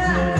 Yeah.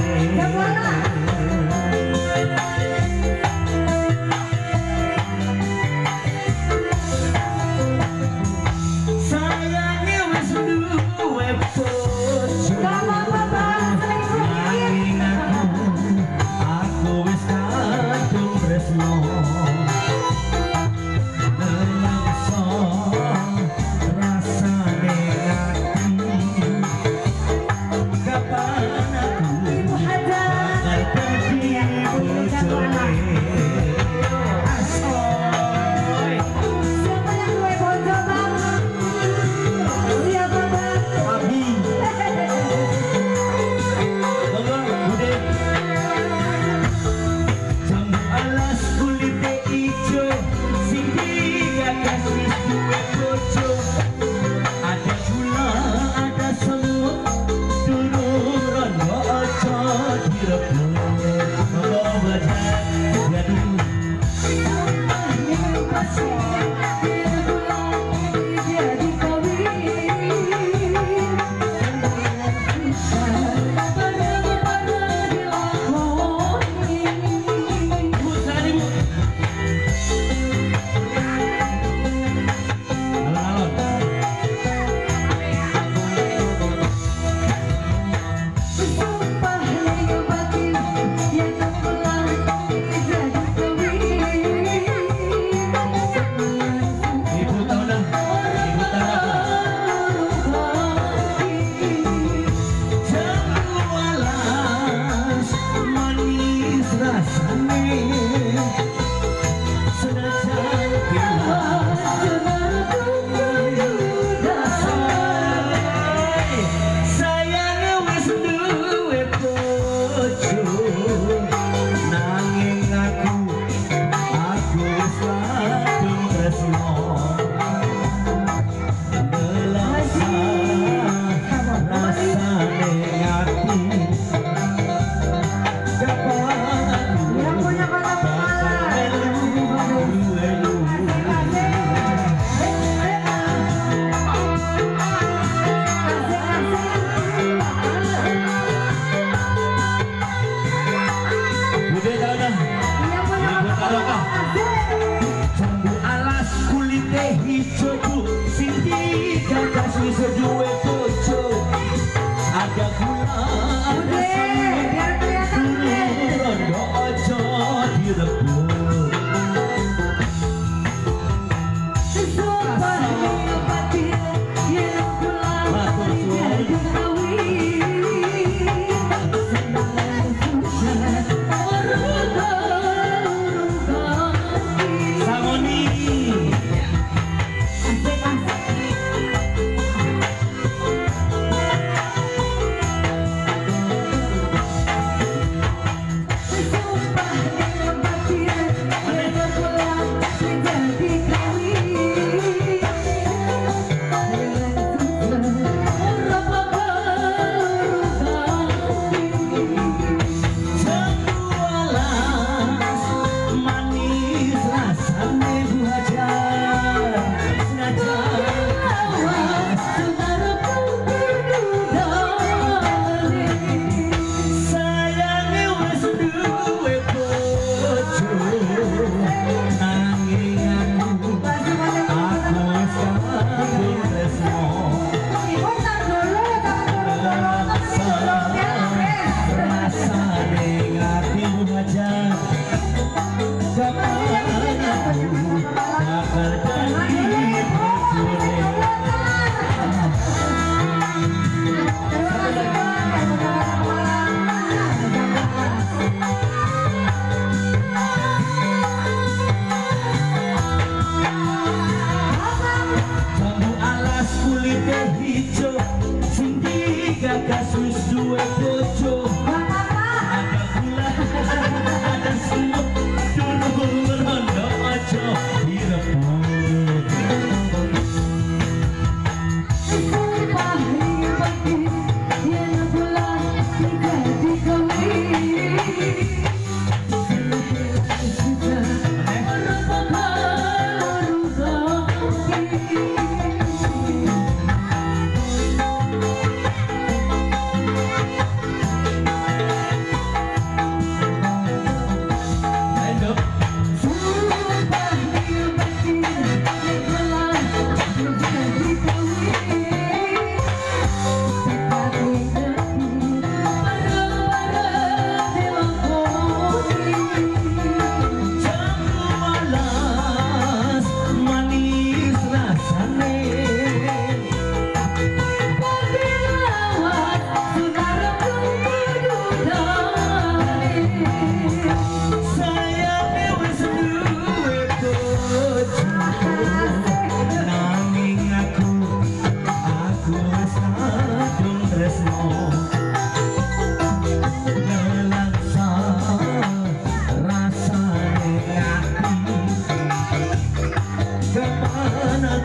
dicobu Siti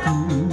you.